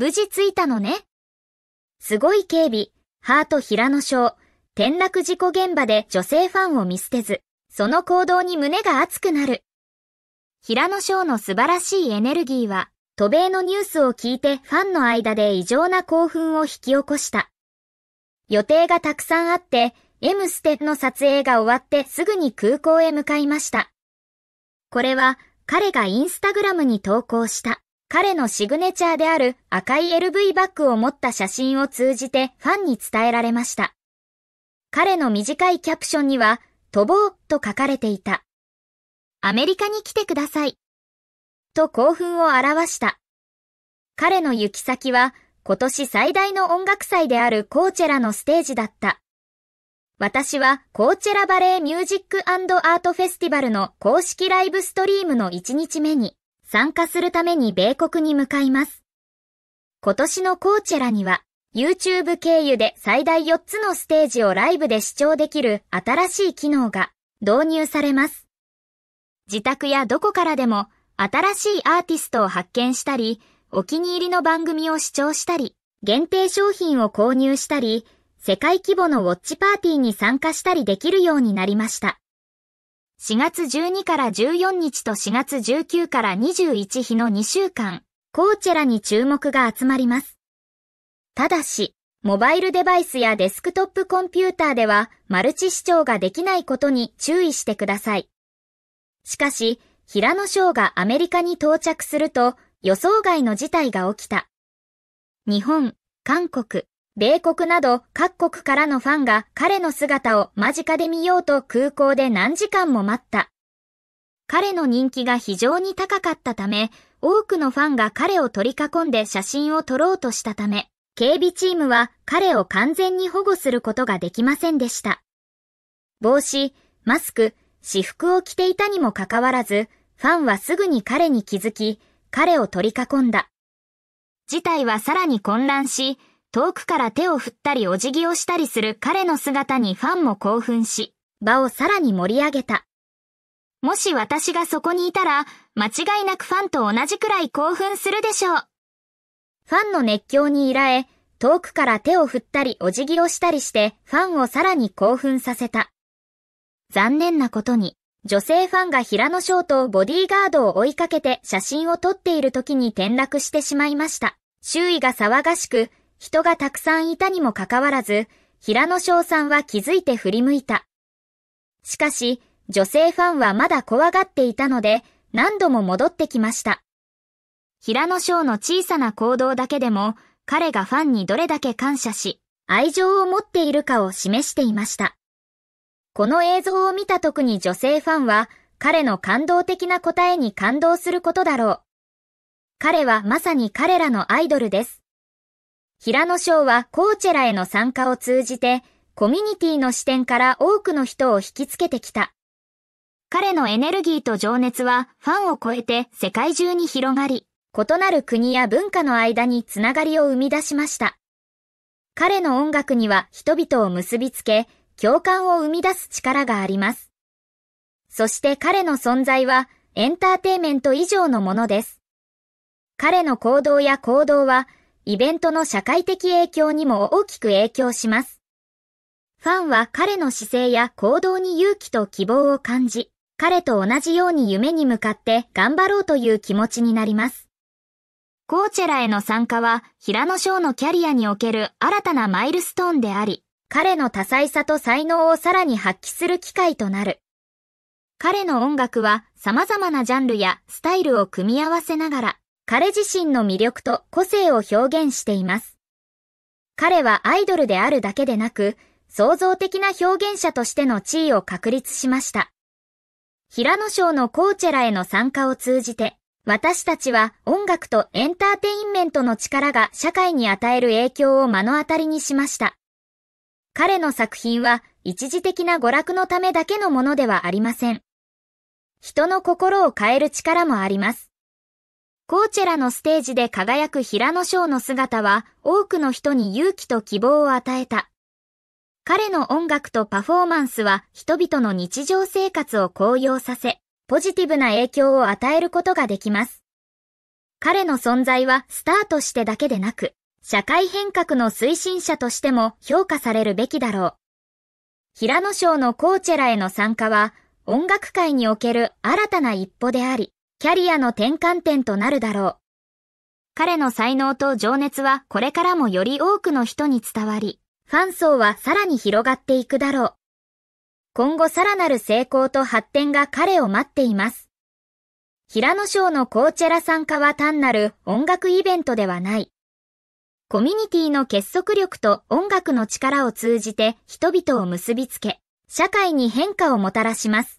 無事着いたのね。すごい警備、ハート平野翔、転落事故現場で女性ファンを見捨てず、その行動に胸が熱くなる。平野翔の素晴らしいエネルギーは、渡米のニュースを聞いてファンの間で異常な興奮を引き起こした。予定がたくさんあって、M ステの撮影が終わってすぐに空港へ向かいました。これは彼がインスタグラムに投稿した彼のシグネチャーである赤い LV バッグを持った写真を通じてファンに伝えられました。彼の短いキャプションには、飛ぼうと書かれていた。アメリカに来てください。と興奮を表した。彼の行き先は今年最大の音楽祭であるコーチェラのステージだった。私はコーチェラバレーミュージックアートフェスティバルの公式ライブストリームの1日目に参加するために米国に向かいます。今年のコーチェラには YouTube 経由で最大4つのステージをライブで視聴できる新しい機能が導入されます。自宅やどこからでも新しいアーティストを発見したり、お気に入りの番組を視聴したり、限定商品を購入したり、世界規模のウォッチパーティーに参加したりできるようになりました。4月12から14日と4月19から21日の2週間、コーチェラに注目が集まります。ただし、モバイルデバイスやデスクトップコンピューターではマルチ視聴ができないことに注意してください。しかし、平野翔がアメリカに到着すると予想外の事態が起きた。日本、韓国、米国など各国からのファンが彼の姿を間近で見ようと空港で何時間も待った。彼の人気が非常に高かったため、多くのファンが彼を取り囲んで写真を撮ろうとしたため、警備チームは彼を完全に保護することができませんでした。帽子、マスク、私服を着ていたにもかかわらず、ファンはすぐに彼に気づき、彼を取り囲んだ。事態はさらに混乱し、遠くから手を振ったりお辞儀をしたりする彼の姿にファンも興奮し、場をさらに盛り上げた。もし私がそこにいたら、間違いなくファンと同じくらい興奮するでしょう。ファンの熱狂に依え、遠くから手を振ったりお辞儀をしたりしてファンをさらに興奮させた。残念なことに、女性ファンが平野翔とボディーガードを追いかけて写真を撮っている時に転落してしまいました。周囲が騒がしく、人がたくさんいたにもかかわらず、平野翔さんは気づいて振り向いた。しかし、女性ファンはまだ怖がっていたので、何度も戻ってきました。平野翔の小さな行動だけでも、彼がファンにどれだけ感謝し、愛情を持っているかを示していました。この映像を見た時に女性ファンは、彼の感動的な答えに感動することだろう。彼はまさに彼らのアイドルです。平野翔はコーチェラへの参加を通じて、コミュニティの視点から多くの人を引きつけてきた。彼のエネルギーと情熱はファンを超えて世界中に広がり、異なる国や文化の間につながりを生み出しました。彼の音楽には人々を結びつけ、共感を生み出す力があります。そして彼の存在はエンターテイメント以上のものです。彼の行動や行動はイベントの社会的影響にも大きく影響します。ファンは彼の姿勢や行動に勇気と希望を感じ、彼と同じように夢に向かって頑張ろうという気持ちになります。コーチェラへの参加は平野翔のキャリアにおける新たなマイルストーンであり、彼の多彩さと才能をさらに発揮する機会となる。彼の音楽は様々なジャンルやスタイルを組み合わせながら、彼自身の魅力と個性を表現しています。彼はアイドルであるだけでなく、創造的な表現者としての地位を確立しました。平野賞のコーチェラへの参加を通じて、私たちは音楽とエンターテインメントの力が社会に与える影響を目の当たりにしました。彼の作品は一時的な娯楽のためだけのものではありません。人の心を変える力もあります。コーチェラのステージで輝く平野翔の姿は多くの人に勇気と希望を与えた。彼の音楽とパフォーマンスは人々の日常生活を高揚させ、ポジティブな影響を与えることができます。彼の存在はスターとしてだけでなく、社会変革の推進者としても評価されるべきだろう。平野賞のコーチェラへの参加は、音楽界における新たな一歩であり、キャリアの転換点となるだろう。彼の才能と情熱はこれからもより多くの人に伝わり、ファン層はさらに広がっていくだろう。今後さらなる成功と発展が彼を待っています。平野賞のコーチェラ参加は単なる音楽イベントではない。コミュニティの結束力と音楽の力を通じて人々を結びつけ、社会に変化をもたらします。